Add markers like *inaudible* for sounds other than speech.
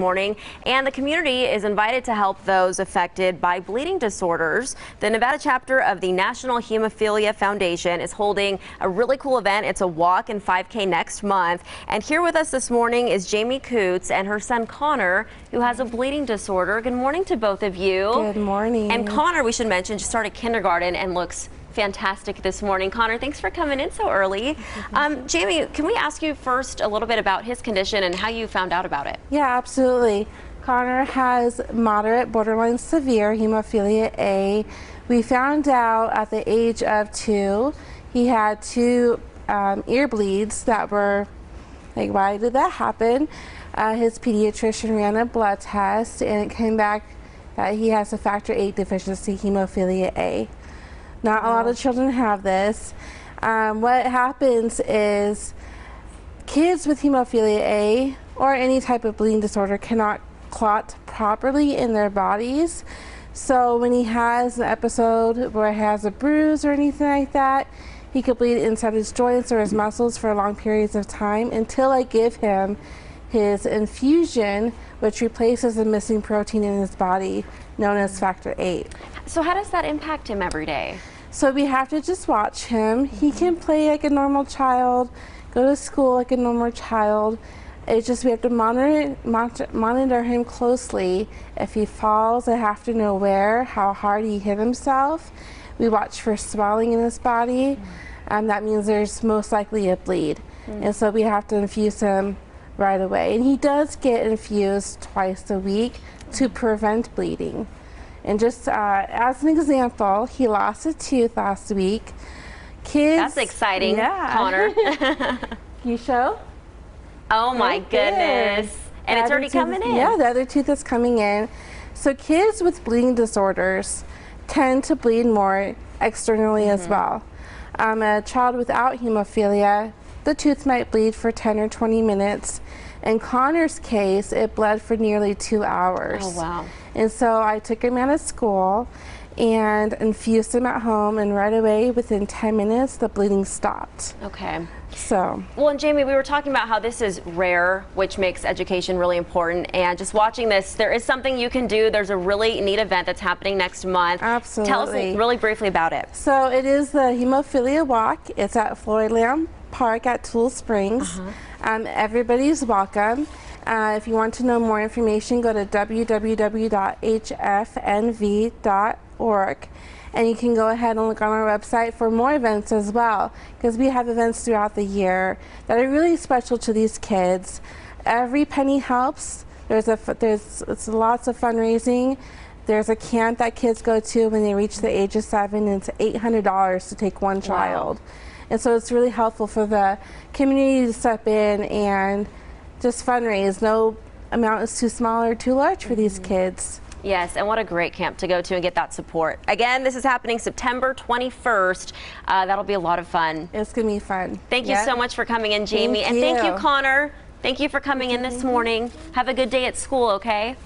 morning and the community is invited to help those affected by bleeding disorders. The Nevada chapter of the National Hemophilia Foundation is holding a really cool event. It's a walk and 5K next month. And here with us this morning is Jamie Coots and her son Connor, who has a bleeding disorder. Good morning to both of you. Good morning. And Connor, we should mention, just started kindergarten and looks fantastic this morning. Connor, thanks for coming in so early. *laughs* Um, Jamie, can we ask you first a little bit about his condition and how you found out about it? Yeah, absolutely. Connor has moderate, borderline severe hemophilia A. We found out at the age of two, he had two um, ear bleeds that were like, why did that happen? Uh, his pediatrician ran a blood test and it came back that he has a factor VIII deficiency hemophilia A. Not a lot of children have this. Um, what happens is kids with hemophilia A or any type of bleeding disorder cannot clot properly in their bodies. So when he has an episode where he has a bruise or anything like that, he could bleed inside his joints or his muscles for long periods of time until I give him his infusion, which replaces the missing protein in his body known as factor VIII. So how does that impact him every day? So we have to just watch him. He can play like a normal child, go to school like a normal child. It's just we have to monitor, monitor, monitor him closely. If he falls, I have to know where, how hard he hit himself. We watch for swelling in his body. and that means there's most likely a bleed. Mm. And so we have to infuse him right away. And he does get infused twice a week to prevent bleeding. And just uh, as an example, he lost a tooth last week. Kids. That's exciting, Yeah. Connor. *laughs* *laughs* you show? oh my goodness. And The it's already coming in. Yeah, the other tooth is coming in. So kids with bleeding disorders tend to bleed more externally as Mm-hmm. well. Um, a child without hemophilia, the tooth might bleed for 10 or 20 minutes. In Connor's case, it bled for nearly two hours. Oh, wow. And so I took him out of school and infused him at home, and right away, within 10 minutes, the bleeding stopped. Okay. So, Well, and Jamie, we were talking about how this is rare, which makes education really important. And just watching this, there is something you can do. There's a really neat event that's happening next month. Absolutely. Tell us really briefly about it. So it is the Hemophilia Walk. It's at Floyd Lamb Park at Tule Springs. Uh -huh. Um, everybody's welcome. Uh, if you want to know more information, go to www.hfnv.org. And you can go ahead and look on our website for more events as well, because we have events throughout the year that are really special to these kids. Every penny helps. There's a there's it's lots of fundraising. There's a camp that kids go to when they reach the age of seven, and it's $800 to take one child. And so it's really helpful for the community to step in and just fundraise. No amount is too small or too large for these mm-hmm. kids. Yes, and what a great camp to go to and get that support. Again, this is happening September 21st. Uh, that'll be a lot of fun. It's going to be fun. Thank you so much for coming in, Jamie. Thank and thank you, you. Connor. Thank you for coming in this morning. Have a good day at school, okay?